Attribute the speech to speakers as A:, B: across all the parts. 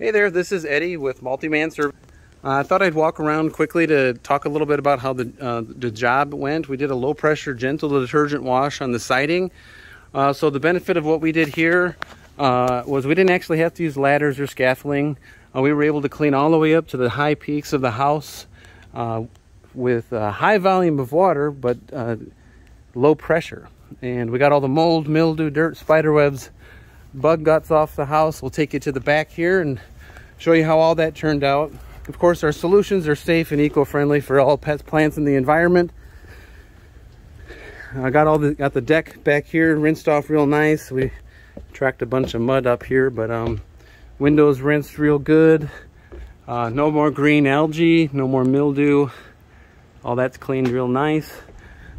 A: Hey there, this is Eddie with Multiman Service. Uh, I thought I'd walk around quickly to talk a little bit about how the, uh, the job went. We did a low pressure gentle detergent wash on the siding. Uh, so the benefit of what we did here uh, was we didn't actually have to use ladders or scaffolding. Uh, we were able to clean all the way up to the high peaks of the house uh, with a high volume of water, but low pressure. And we got all the mold, mildew, dirt, spider webs, bug guts off the house. We'll take you to the back here and show you how all that turned out. Of course, our solutions are safe and eco-friendly for all pets, plants, and the environment. I got all the got the deck back here rinsed off real nice. We tracked a bunch of mud up here, but um, windows rinsed real good. Uh, no more green algae, no more mildew. All that's cleaned real nice.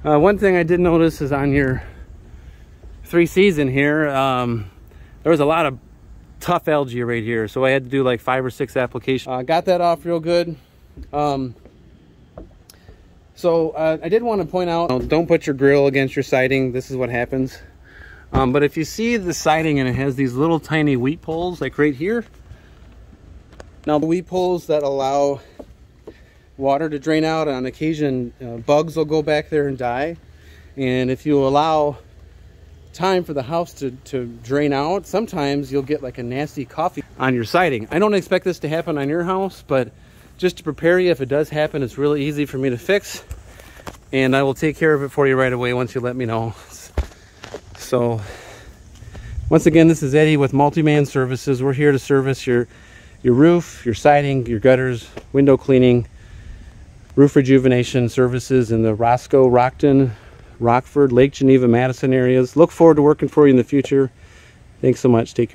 A: Uh, one thing I did notice is on your three season here, um, there was a lot of tough algae right here. So I had to do like five or six applications. I uh, got that off real good. Um, so uh, I did want to point out, don't put your grill against your siding. This is what happens. Um, but if you see the siding and it has these little tiny weep holes, like right here. Now the weep holes that allow water to drain out, on occasion uh, bugs will go back there and die. And if you allow time for the house to, to drain out, sometimes you'll get like a nasty coffee on your siding. I don't expect this to happen on your house, but just to prepare you, if it does happen, it's really easy for me to fix. And I will take care of it for you right away once you let me know. So, once again, this is Eddie with Multiman Services. We're here to service your, your roof, your siding, your gutters, window cleaning, roof rejuvenation services in the Roscoe, Rockton, Rockford, Lake Geneva, Madison areas. Look forward to working for you in the future. Thanks so much. Take care.